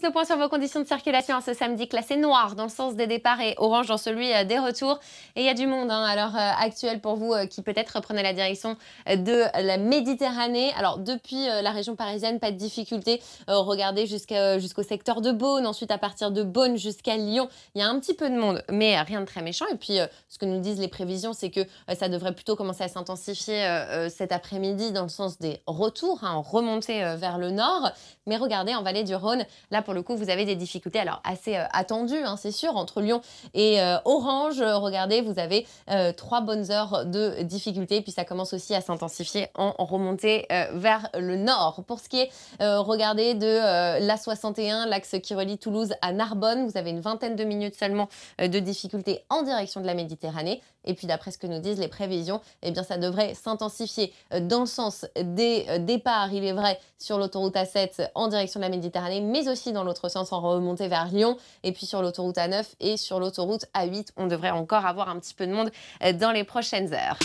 le point sur vos conditions de circulation ce samedi, classé noir dans le sens des départs et orange dans celui euh, des retours. Et il y a du monde hein, à l'heure euh, actuelle pour vous euh, qui peut-être prenez la direction de la Méditerranée. Alors depuis la région parisienne, pas de difficulté. regardez jusqu'au secteur de Beaune, ensuite à partir de Beaune jusqu'à Lyon, il y a un petit peu de monde, mais rien de très méchant. Et puis ce que nous disent les prévisions, c'est que ça devrait plutôt commencer à s'intensifier cet après-midi dans le sens des retours, hein, en remontée vers le nord. Mais regardez, en vallée du Rhône, pour le coup, vous avez des difficultés, alors assez euh, attendues, hein, c'est sûr, entre Lyon et euh, Orange. Regardez, vous avez euh, trois bonnes heures de difficultés, puis ça commence aussi à s'intensifier en, remontée vers le nord. Pour ce qui est, regardez, de l'A61, l'axe qui relie Toulouse à Narbonne, vous avez une vingtaine de minutes seulement de difficultés en direction de la Méditerranée. Et puis d'après ce que nous disent les prévisions, eh bien ça devrait s'intensifier dans le sens des départs, il est vrai, sur l'autoroute A7 en direction de la Méditerranée, mais dans l'autre sens en remontée vers Lyon. Et puis sur l'autoroute A9 et sur l'autoroute A8, on devrait encore avoir un petit peu de monde dans les prochaines heures.